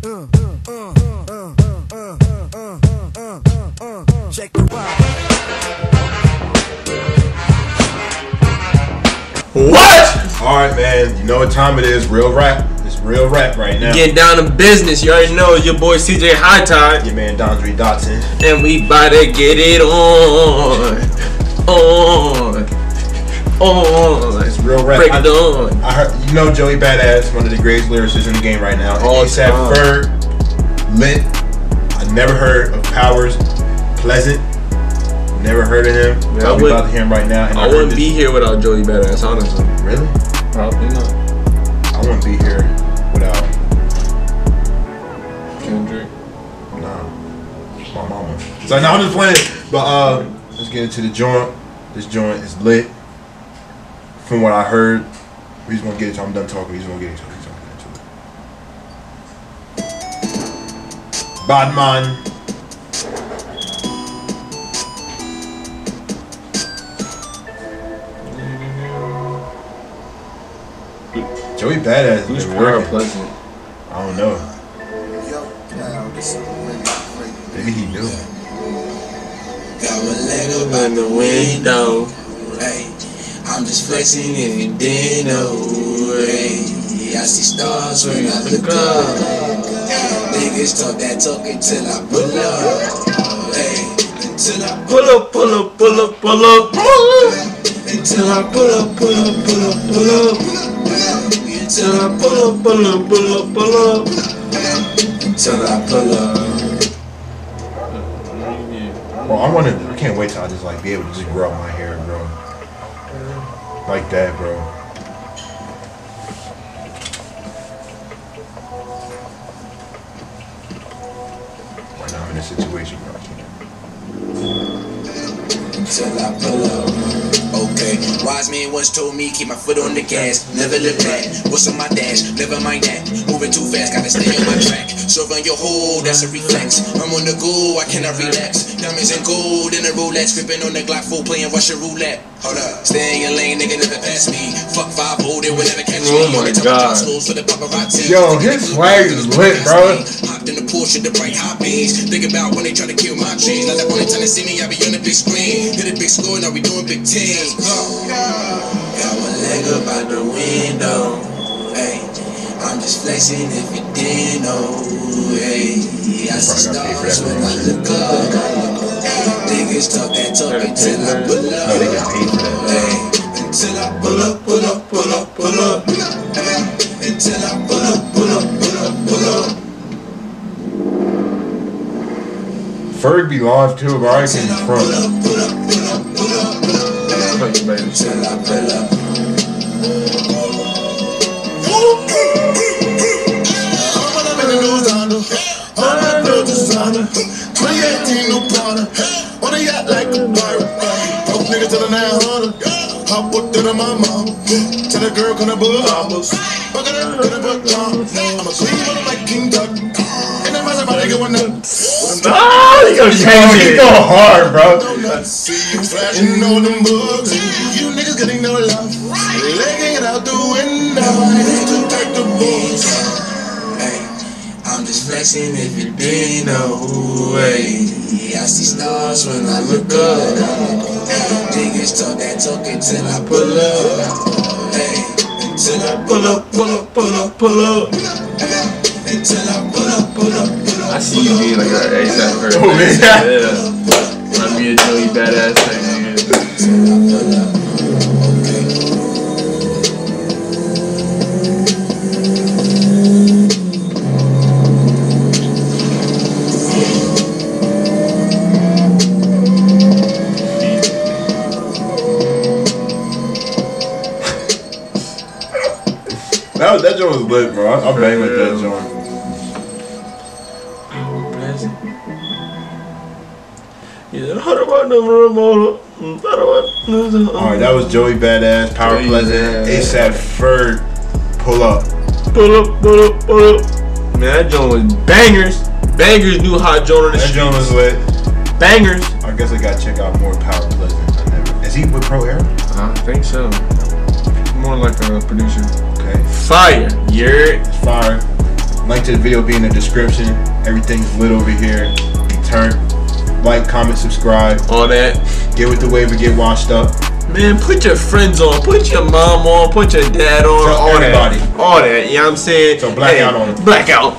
Check the. What? All right, man. You know what time it is? Real rap. It's real rap right now. Getting down to business. You already know your boy CJ Hii Tide. Your man Dondre Dotson. And we about to get it on. On. On. Real rap. Break I- it on. I heard you know Joey Badass, one of the greatest lyricists in the game right now. All ASAP. Ferg, lit. I never heard of Powers, Pleasant. Never heard of him. Yeah, I would- about to hear him right now. And I heard wouldn't be here without Joey Badass, honestly. Really? Probably not. I wouldn't be here without Kendrick. nah, my mama. So now I'm just playing. But uh, let's get into the joint. This joint is lit. From what I heard, we just gonna get into. I'm done talking. We just gonna get into it. We just gonna get into it. Bad man. Joey Badass Who's has been Power working. Pleasant? I don't know. Yo, now this is really crazy. Maybe he knew. Got my leg up In the window. I'm just flexing didn't know. Hey, I see stars when I look up. Niggas talk that talk until I pull up. Hey, until I Pull up, pull up, pull up, pull up. until I pull up, pull up, pull up, pull up. Until I pull up, Pull up, pull up, pull up. until I pull up. Well, I want to. I can't wait till I just like be able to just grow my hair, bro. Like that, bro. Right now I'm in a situation where I can't. till I pull up. Okay, wise man once told me keep my foot on the gas, never look back. What's on my dash? Never mind that. Moving too fast, gotta stay on my track. Serving your hold, that's a reflex. I'm on the go, I cannot relax. Diamonds and gold in a Rolex, gripping on the Glock 4, playing Russian roulette. Hold up, stay in your lane, nigga, never pass me. Fuck 5 0, they will never catch me. Oh my Only time I God. the. Yo, his swag is lit, bro. Hopped in the Porsche, the bright hot beams. Think about when they try to kill my dreams. Not that only time they see me, I be on the big screen. Hit a big score, now we doing big teams. Uh, got one leg up out the window. Hey, I'm just flexing if you didn't know. Hey, I see Probably gotta pay for stars when I look up. Niggas talk that talk until I pull up. Ferg be live too, bro. I can front. up, pull up, pull up, pull up. Fuck you, baby. Till I pull up. On a yacht like a pirate. Broke nigga to the 900. Hop up to the mama. Tell the girl, can I bull hoppers? Fuck it up, can I hoppers? I'm a queen, but I'm like King Tut. And I'm my nigga going up. Ah, you gonna change it. go hard, bro. Donuts. See you flashing on them bugs. You niggas getting no love. Legging it out the window. To take the bulls. Hey, I'm just flexing if you didn't know. Hey, I see stars when I look up. Niggas talk that talk until I pull up. Hey, until I pull up, pull up, pull up, pull up. See you being like an ASAP Ferg. Oh, man. Yeah. Run me a Joey Badass thing, nigga. That that joint was lit, bro. I, I bang with that joint. Yeah, how about them remote? All right, that was Joey Badass, Power Joey Pleasant, Badass. ASAP Ferg, Pull Up. Pull up, pull up, pull up. Man, that joint was bangers. Bangers new hot joint on the That street. joint was lit. Bangers. I guess I gotta check out more Power Pleasant. I never. Is he with Pro Era? I think so. More like a producer. Okay. Fire. Yeah. It's fire. Link to the video be in the description. Everything's lit over here. Be turned. Like, comment, subscribe. All that. Get with the wave and get washed up. Man, put your friends on, put your mom on, put your dad on, Tell all everybody. that. All that, you know what I'm saying? So blackout on 'em. Blackout.